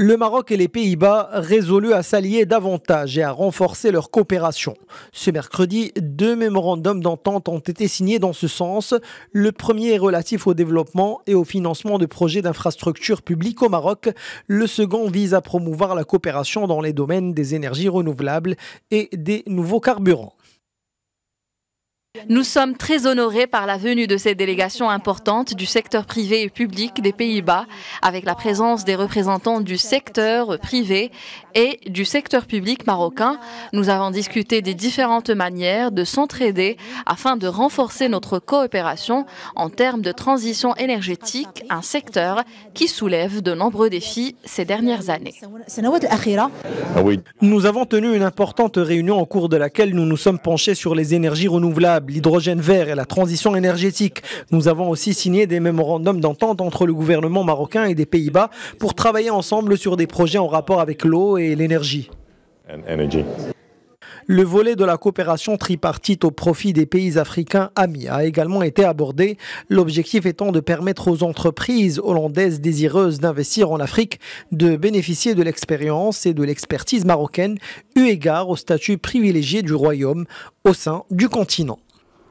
Le Maroc et les Pays-Bas résolus à s'allier davantage et à renforcer leur coopération. Ce mercredi, deux mémorandums d'entente ont été signés dans ce sens. Le premier est relatif au développement et au financement de projets d'infrastructures publiques au Maroc. Le second vise à promouvoir la coopération dans les domaines des énergies renouvelables et des nouveaux carburants. Nous sommes très honorés par la venue de cette délégation importante du secteur privé et public des Pays-Bas, avec la présence des représentants du secteur privé et du secteur public marocain. Nous avons discuté des différentes manières de s'entraider afin de renforcer notre coopération en termes de transition énergétique, un secteur qui soulève de nombreux défis ces dernières années. Nous avons tenu une importante réunion au cours de laquelle nous nous sommes penchés sur les énergies renouvelables l'hydrogène vert et la transition énergétique. Nous avons aussi signé des mémorandums d'entente entre le gouvernement marocain et des Pays-Bas pour travailler ensemble sur des projets en rapport avec l'eau et l'énergie. Le volet de la coopération tripartite au profit des pays africains amis a également été abordé, l'objectif étant de permettre aux entreprises hollandaises désireuses d'investir en Afrique de bénéficier de l'expérience et de l'expertise marocaine eu égard au statut privilégié du royaume au sein du continent.